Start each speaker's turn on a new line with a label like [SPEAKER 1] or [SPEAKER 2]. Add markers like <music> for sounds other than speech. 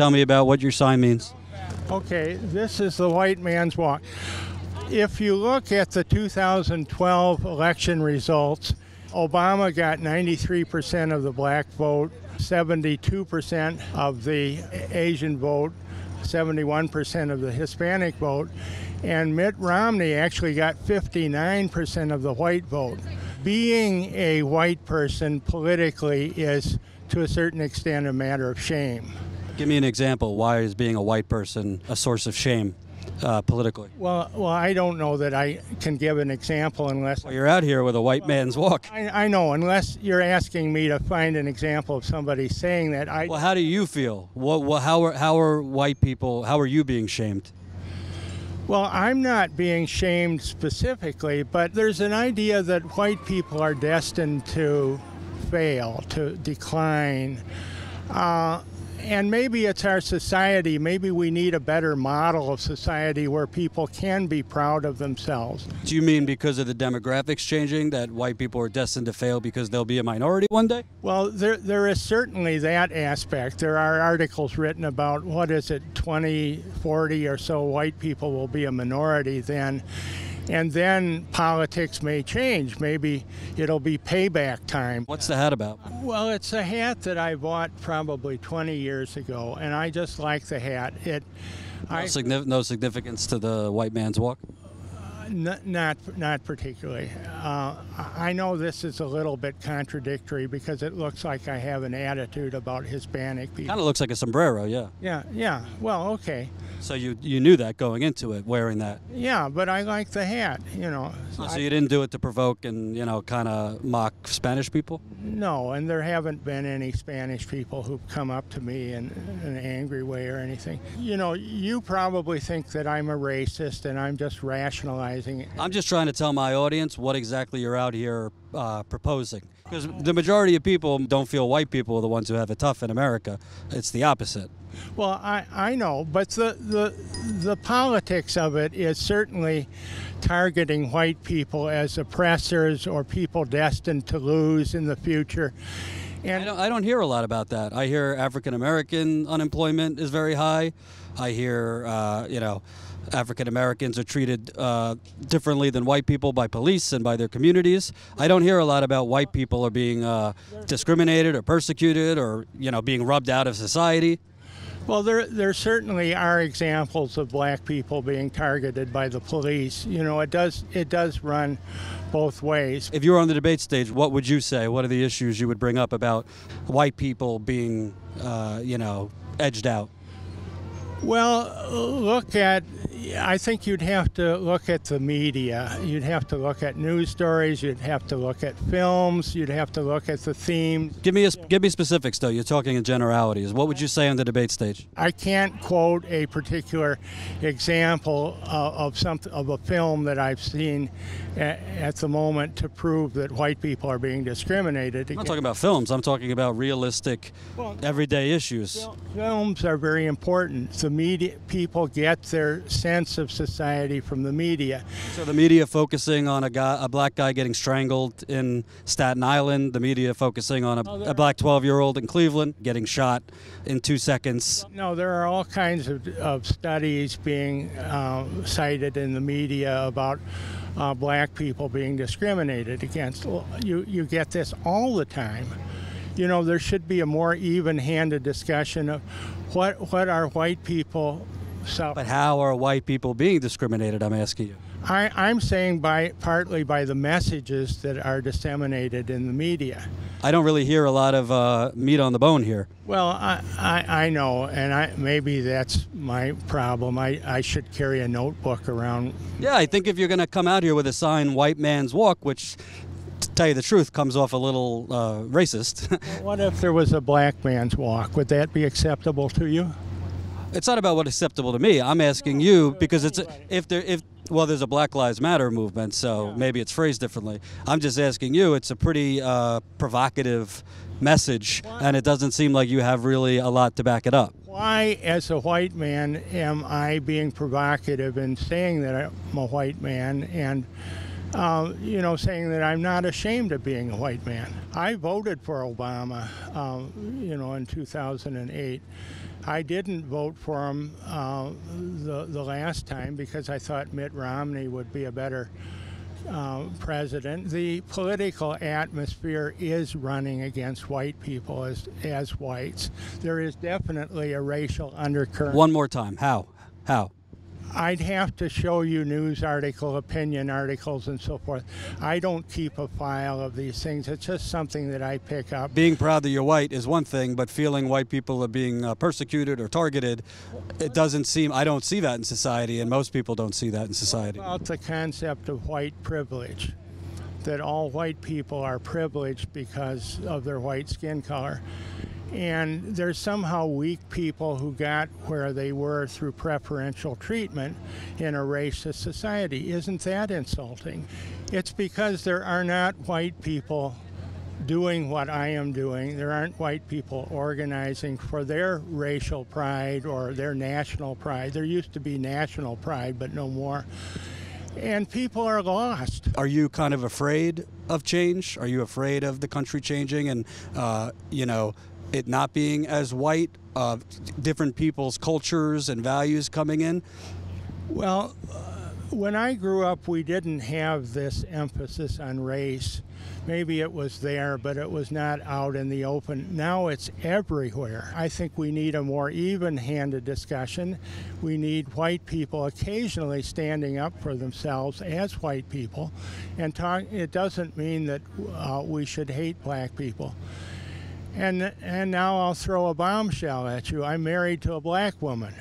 [SPEAKER 1] Tell me about what your sign means.
[SPEAKER 2] Okay, this is the white man's walk. If you look at the 2012 election results, Obama got 93% of the black vote, 72% of the Asian vote, 71% of the Hispanic vote, and Mitt Romney actually got 59% of the white vote. Being a white person politically is, to a certain extent, a matter of shame.
[SPEAKER 1] Give me an example. Why is being a white person a source of shame uh, politically?
[SPEAKER 2] Well, well, I don't know that I can give an example unless
[SPEAKER 1] Well, you're out here with a white man's walk.
[SPEAKER 2] I, I know unless you're asking me to find an example of somebody saying that. I
[SPEAKER 1] Well, how do you feel? What, what, how, are, how are white people, how are you being shamed?
[SPEAKER 2] Well, I'm not being shamed specifically, but there's an idea that white people are destined to fail, to decline. Uh, and maybe it's our society. Maybe we need a better model of society where people can be proud of themselves.
[SPEAKER 1] Do you mean because of the demographics changing that white people are destined to fail because they'll be a minority one day?
[SPEAKER 2] Well, there, there is certainly that aspect. There are articles written about what is it, 20, 40 or so white people will be a minority then. And then politics may change. Maybe it'll be payback time.
[SPEAKER 1] What's the hat about?
[SPEAKER 2] Well, it's a hat that I bought probably 20 years ago, and I just like the hat. It,
[SPEAKER 1] No,
[SPEAKER 2] I,
[SPEAKER 1] signif- no significance to the white man's walk?
[SPEAKER 2] N- not not particularly. Uh, I know this is a little bit contradictory because it looks like I have an attitude about Hispanic people.
[SPEAKER 1] Kind of looks like a sombrero, yeah.
[SPEAKER 2] Yeah, yeah. Well, okay.
[SPEAKER 1] So you, you knew that going into it, wearing that.
[SPEAKER 2] Yeah, but I like the hat. You know.
[SPEAKER 1] So
[SPEAKER 2] I-
[SPEAKER 1] you didn't do it to provoke and, you know, kind of mock Spanish people?
[SPEAKER 2] no, and there haven't been any Spanish people who've come up to me in an angry way or anything. You know, you probably think that I'm a racist and I'm just rationalizing it.
[SPEAKER 1] I'm just trying to tell my audience what exactly you're out here uh, proposing. Because the majority of people don't feel white people are the ones who have it tough in America. It's the opposite.
[SPEAKER 2] Well, I, I know, but the, the the politics of it is certainly targeting white people as oppressors or people destined to lose in the future.
[SPEAKER 1] I
[SPEAKER 2] And
[SPEAKER 1] don't, I don't hear a lot about that. I hear African American unemployment is very high. I hear, uh, you know, African Americans are treated uh, differently than white people by police and by their communities. I don't hear a lot about white people are being uh, discriminated or persecuted or, you know, being rubbed out of society.
[SPEAKER 2] well, there there certainly are examples of black people being targeted by the police. You know, it does it does run both ways.
[SPEAKER 1] If you were on the debate stage, what would you say? What are the issues you would bring up about white people being, uh, you know, edged out?
[SPEAKER 2] Well, look at, I think you'd have to look at the media. You'd have to look at news stories. You'd have to look at films. You'd have to look at the themes.
[SPEAKER 1] Give me a, give me specifics though. You're talking in generalities. What would you say on the debate stage?
[SPEAKER 2] I can't quote a particular example uh, of something of a film that I've seen at, at the moment to prove that white people are being discriminated
[SPEAKER 1] I'm not talking about films. I'm talking about realistic,
[SPEAKER 2] Well,
[SPEAKER 1] everyday issues.
[SPEAKER 2] Films are very important. The media people get their sense of society from the media.
[SPEAKER 1] So the media focusing on a guy, a black guy getting strangled in Staten Island. The media focusing on a, a black 12-year-old in Cleveland getting shot in two seconds.
[SPEAKER 2] No, there are all kinds of, of studies being uh, cited in the media about uh, black people being discriminated against. You, you get this all the time. You know, there should be a more even handed discussion of what, what are white people suffer.
[SPEAKER 1] But how are white people being discriminated? I'm asking you.
[SPEAKER 2] I, I'm saying by partly by the messages that are disseminated in the media.
[SPEAKER 1] I don't really hear a lot of uh, meat on the bone here.
[SPEAKER 2] Well, I, I, I know, and I, maybe that's my problem. I, I should carry a notebook around.
[SPEAKER 1] Yeah, I think if you're going to come out here with a sign "White Man's Walk," which, to tell you the truth, comes off a little uh, racist. <laughs>
[SPEAKER 2] What if there was a black man's walk? Would that be acceptable to you?
[SPEAKER 1] It's not about what's acceptable to me. I'm asking you because it's if there if well, there's a Black Lives Matter movement, so maybe it's phrased differently. I'm just asking you. It's a pretty uh, provocative message, and it doesn't seem like you have really a lot to back it up.
[SPEAKER 2] Why, as a white man, am I being provocative in saying that I'm a white man and, uh, you know, saying that I'm not ashamed of being a white man? I voted for Obama, um, you know, in 2008. I didn't vote for him uh, the, the last time because I thought Mitt Romney would be a better uh, president. The political atmosphere is running against white people as, as whites. There is definitely a racial undercurrent.
[SPEAKER 1] One more time. How? How?
[SPEAKER 2] I'd have to show you news article, opinion articles, and so forth. I don't keep a file of these things. It's just something that I pick up.
[SPEAKER 1] Being proud that you're white is one thing, but feeling white people are being uh, persecuted or targeted, it doesn't seem, I don't see that in society, and most people don't see that in society.
[SPEAKER 2] About the concept of white privilege, that all white people are privileged because of their white skin color. And there's somehow weak people who got where they were through preferential treatment in a racist society. Isn't that insulting? It's because there are not white people doing what I am doing. There aren't white people organizing for their racial pride or their national pride. There used to be national pride, but no more. And people are lost.
[SPEAKER 1] Are you kind of afraid of change? Are you afraid of the country changing and, uh, you know, it not being as white, uh, different people's cultures and values coming in?
[SPEAKER 2] Well, uh, when I grew up, we didn't have this emphasis on race. Maybe it was there, but it was not out in the open. Now it's everywhere. I think we need a more even handed discussion. We need white people occasionally standing up for themselves as white people. And talk, it doesn't mean that uh, we should hate black people. And, and now I'll throw a bombshell at you. I'm married to a black woman.